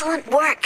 Excellent work!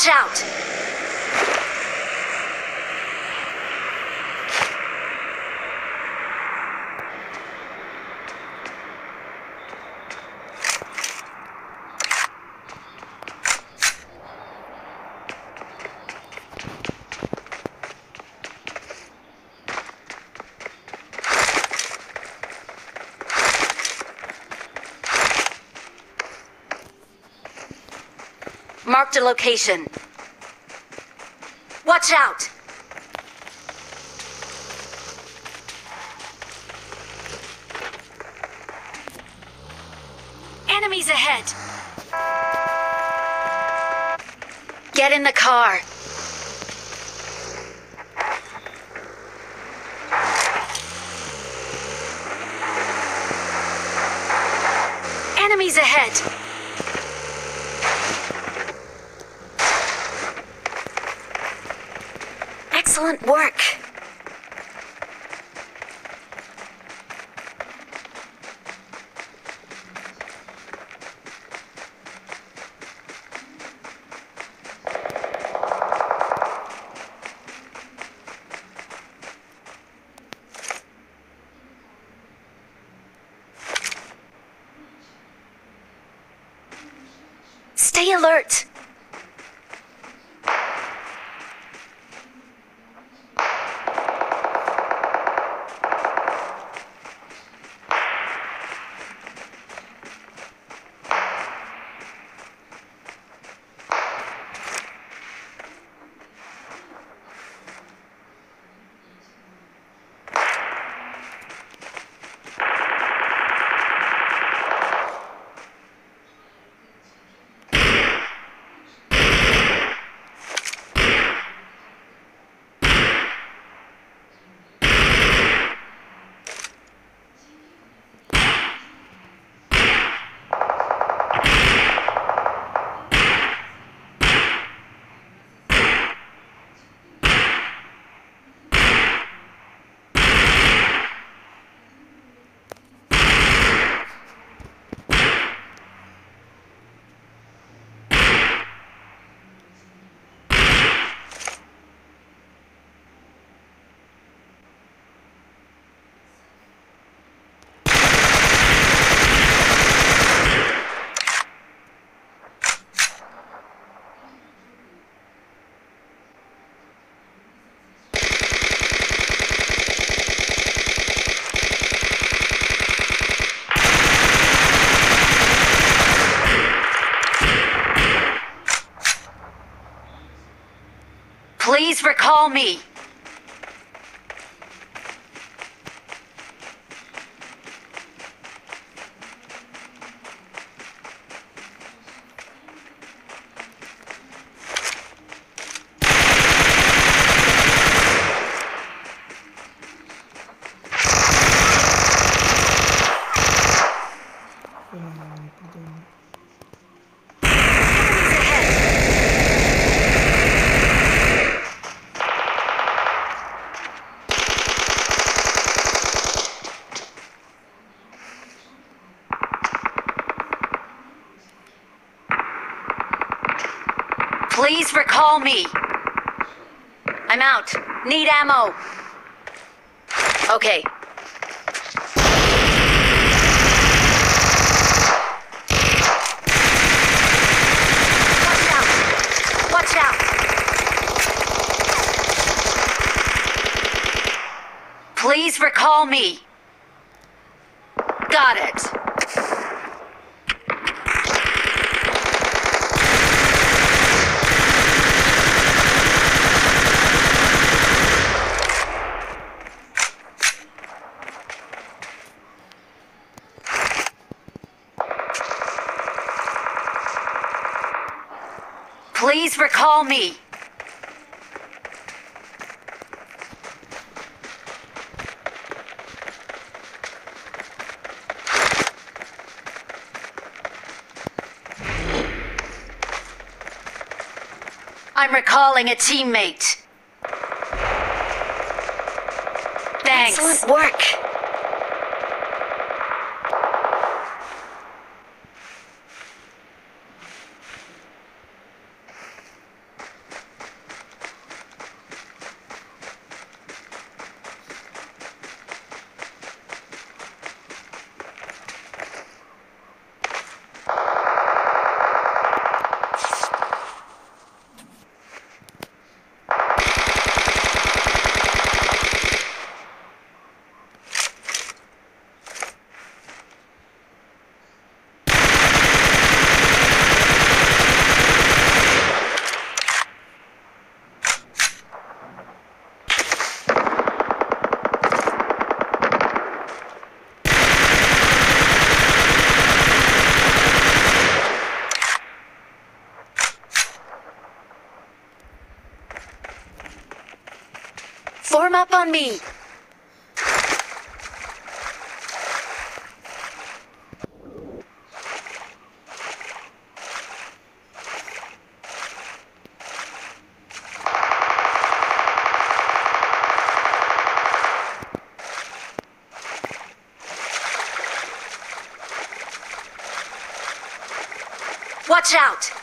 Watch out! Marked a location. Watch out! Enemies ahead! Get in the car. Enemies ahead! Excellent work. Please recall me. Ayun, mga ito. Please recall me. I'm out. Need ammo. Okay. Please recall me. Got it. Recall me. I'm recalling a teammate. Thanks. Excellent work. Up on me. Watch out!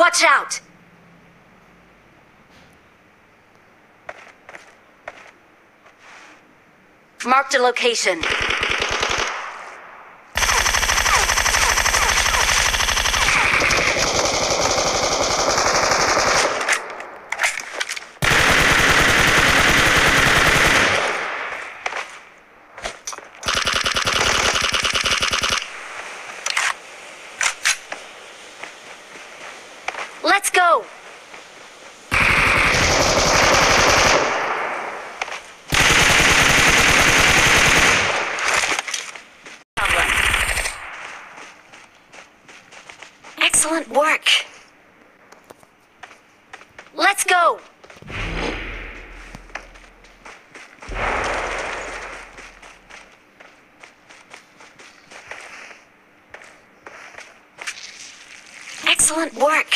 Watch out! Marked a location. Let's go! Excellent work. Let's Excellent work.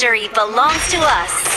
Victory belongs to us.